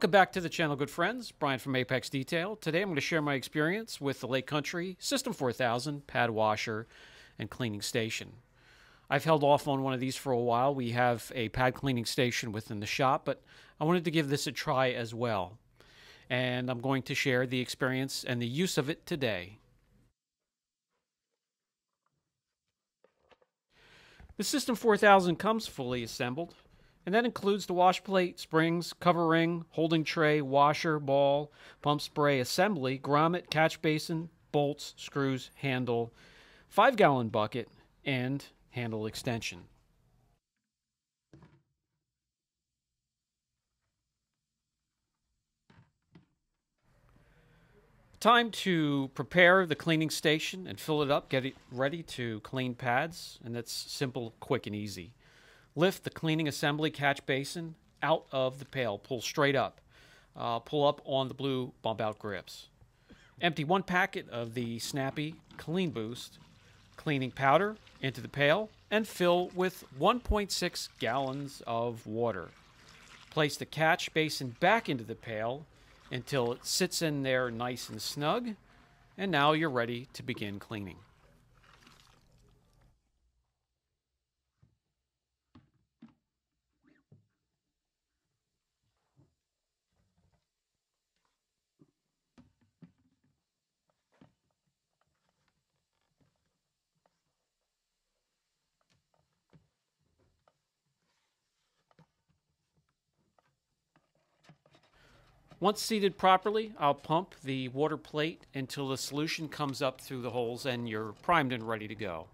Welcome back to the channel, good friends. Brian from Apex Detail. Today I'm going to share my experience with the Lake Country System 4000 pad washer and cleaning station. I've held off on one of these for a while. We have a pad cleaning station within the shop, but I wanted to give this a try as well. And I'm going to share the experience and the use of it today. The System 4000 comes fully assembled, and that includes the wash plate, springs, cover ring, holding tray, washer, ball, pump spray, assembly, grommet, catch basin, bolts, screws, handle, 5 gallon bucket, and handle extension. Time to prepare the cleaning station and fill it up, get it ready to clean pads, and that's simple, quick, and easy. Lift the cleaning assembly catch basin out of the pail, pull straight up. Uh, pull up on the blue bump out grips. Empty one packet of the Snappy Clean Boost cleaning powder into the pail and fill with 1.6 gallons of water. Place the catch basin back into the pail until it sits in there nice and snug, and now you're ready to begin cleaning. Once seated properly, I'll pump the water plate until the solution comes up through the holes and you're primed and ready to go.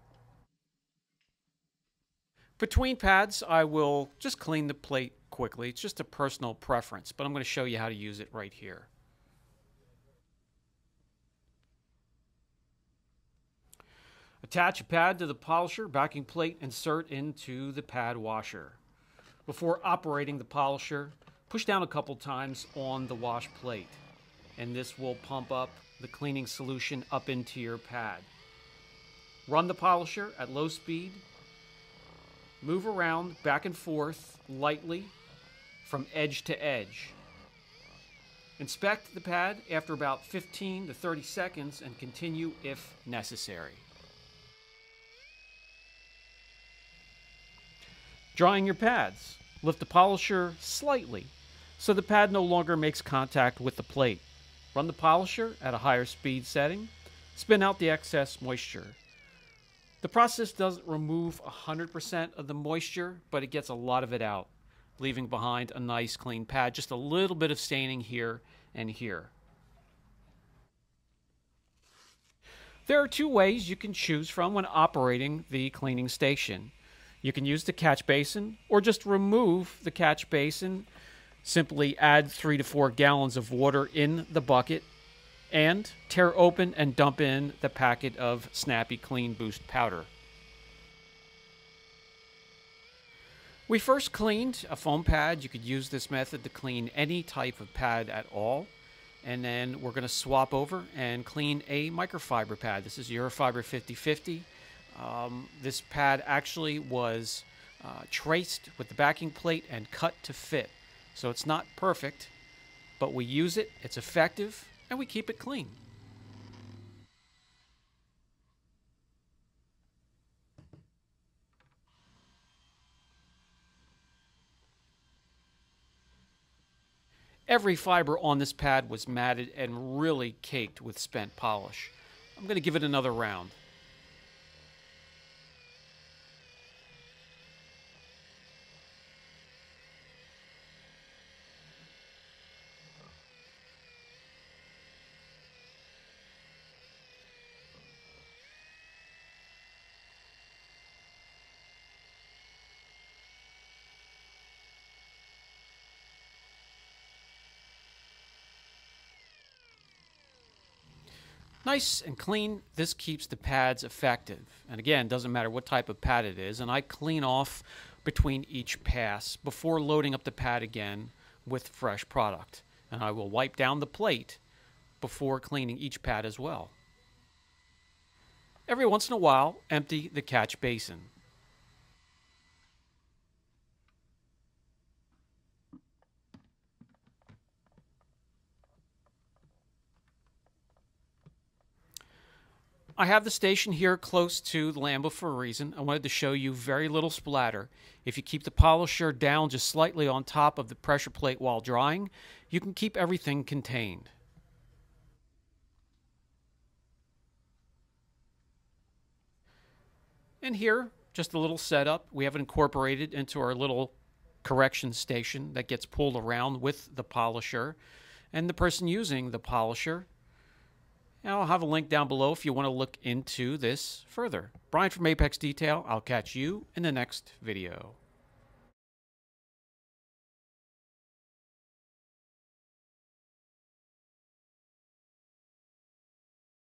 Between pads, I will just clean the plate quickly. It's just a personal preference, but I'm going to show you how to use it right here. Attach a pad to the polisher, backing plate insert into the pad washer. Before operating the polisher, Push down a couple times on the wash plate, and this will pump up the cleaning solution up into your pad. Run the polisher at low speed. Move around back and forth lightly from edge to edge. Inspect the pad after about 15 to 30 seconds and continue if necessary. Drying your pads. Lift the polisher slightly so the pad no longer makes contact with the plate. Run the polisher at a higher speed setting. Spin out the excess moisture. The process doesn't remove 100% of the moisture, but it gets a lot of it out, leaving behind a nice clean pad. Just a little bit of staining here and here. There are two ways you can choose from when operating the cleaning station. You can use the catch basin or just remove the catch basin Simply add three to four gallons of water in the bucket and tear open and dump in the packet of Snappy Clean Boost powder. We first cleaned a foam pad. You could use this method to clean any type of pad at all. And then we're going to swap over and clean a microfiber pad. This is Uro-Fiber 5050. Um, this pad actually was uh, traced with the backing plate and cut to fit. So it's not perfect, but we use it, it's effective, and we keep it clean. Every fiber on this pad was matted and really caked with spent polish. I'm going to give it another round. Nice and clean, this keeps the pads effective. And again, doesn't matter what type of pad it is. And I clean off between each pass before loading up the pad again with fresh product. And I will wipe down the plate before cleaning each pad as well. Every once in a while, empty the catch basin. I have the station here close to the Lambo for a reason. I wanted to show you very little splatter. If you keep the polisher down just slightly on top of the pressure plate while drying, you can keep everything contained. And here, just a little setup. We have it incorporated into our little correction station that gets pulled around with the polisher. And the person using the polisher, I'll have a link down below if you want to look into this further. Brian from Apex Detail, I'll catch you in the next video.